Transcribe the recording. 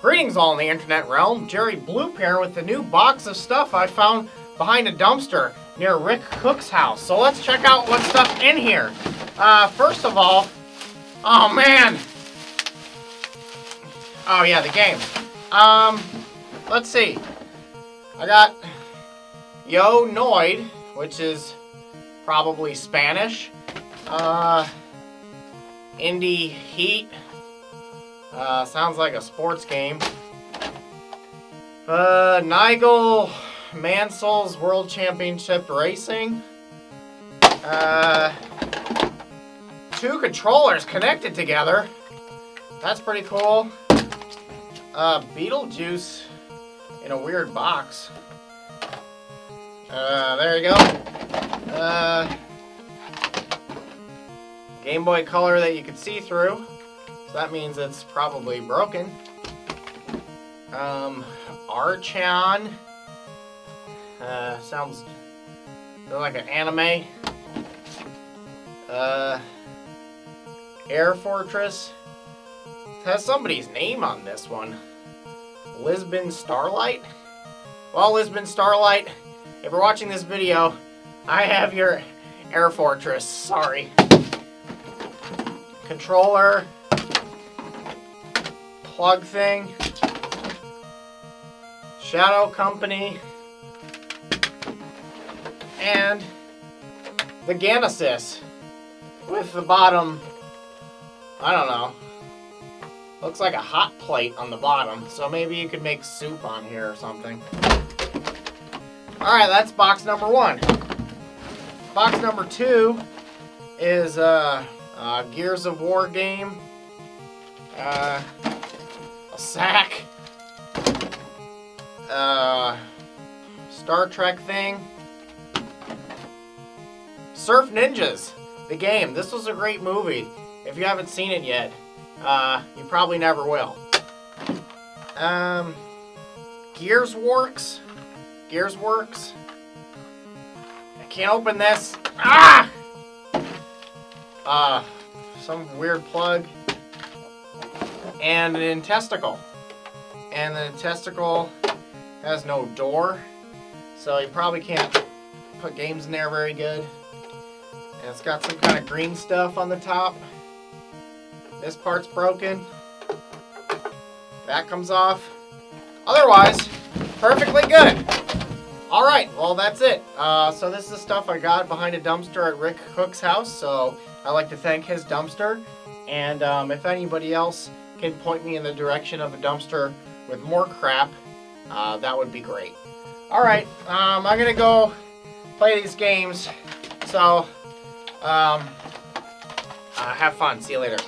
Greetings all in the internet realm. Jerry Bloop here with the new box of stuff I found behind a dumpster near Rick Cook's house. So let's check out what's stuff in here. Uh, first of all, oh man. Oh yeah, the game. Um, let's see. I got Yo Noid, which is probably Spanish. Uh, Indy Heat. Uh, sounds like a sports game. Uh, Nigel Mansell's World Championship Racing. Uh, two controllers connected together. That's pretty cool. Uh, Beetlejuice in a weird box. Uh, there you go. Uh, Game Boy Color that you can see through. That means it's probably broken. Um, Archon. Uh, sounds like an anime. Uh, Air Fortress. It has somebody's name on this one. Lisbon Starlight? Well, Lisbon Starlight, if you're watching this video, I have your Air Fortress. Sorry. Controller. Plug thing. Shadow Company. And the Genesis with the bottom, I don't know, looks like a hot plate on the bottom, so maybe you could make soup on here or something. Alright, that's box number one. Box number two is uh, uh, Gears of War game, uh, a sack, uh, Star Trek thing, Surf Ninjas, the game. This was a great movie. If you haven't seen it yet, uh, you probably never will. Um, Gears Works, Gears Works. I can't open this. Ah! Uh, some weird plug. And an testicle. And the testicle has no door. So you probably can't put games in there very good. And it's got some kind of green stuff on the top. This part's broken. That comes off. Otherwise, perfectly good. Alright, well that's it. Uh, so this is the stuff I got behind a dumpster at Rick Cook's house. So I'd like to thank his dumpster. And um, if anybody else can point me in the direction of a dumpster with more crap, uh, that would be great. Alright, um, I'm going to go play these games. So, um, uh, have fun. See you later.